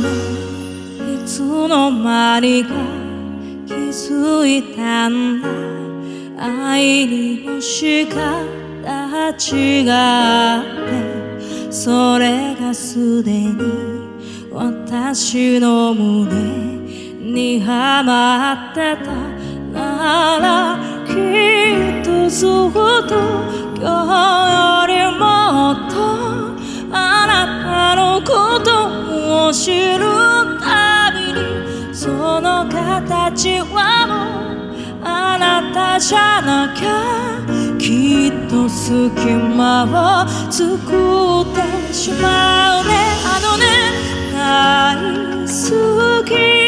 のいつの間にか気づいたんだ愛にもしか立ちがあってそれがすでに私の胸にはまってたならきっとずっと今日知るたびにその形はもうあなたじゃなきゃきっと隙間を作ってしまうね。あのね大好き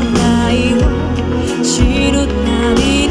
ないを知るたびに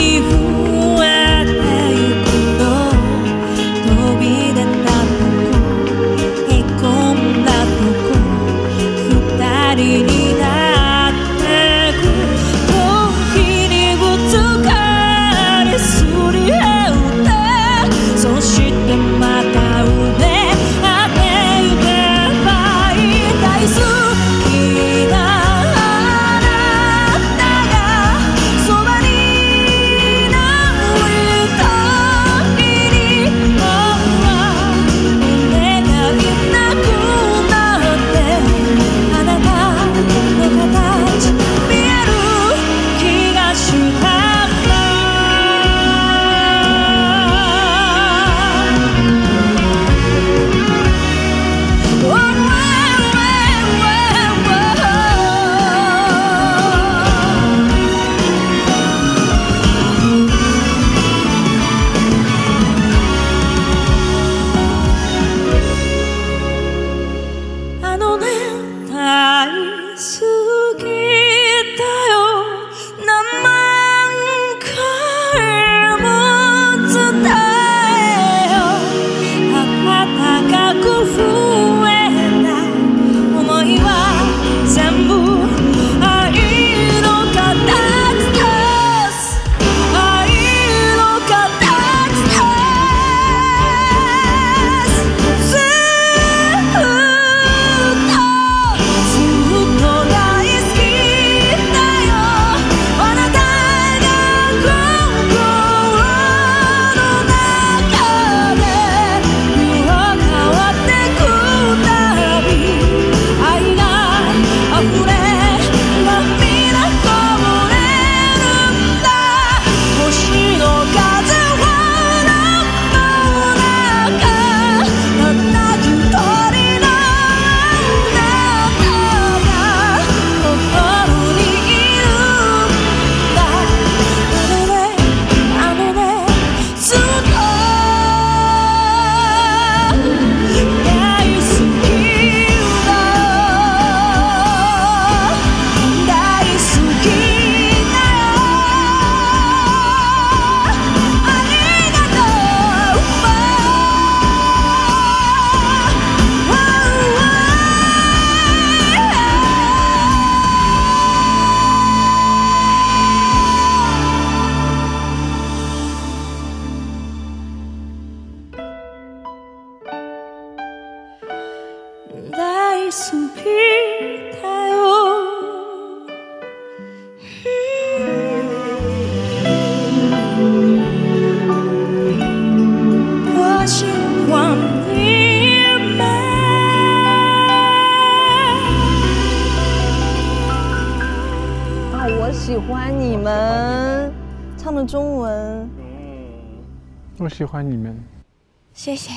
你身边我喜欢你们。唱的中文，嗯，我喜欢你们，谢谢。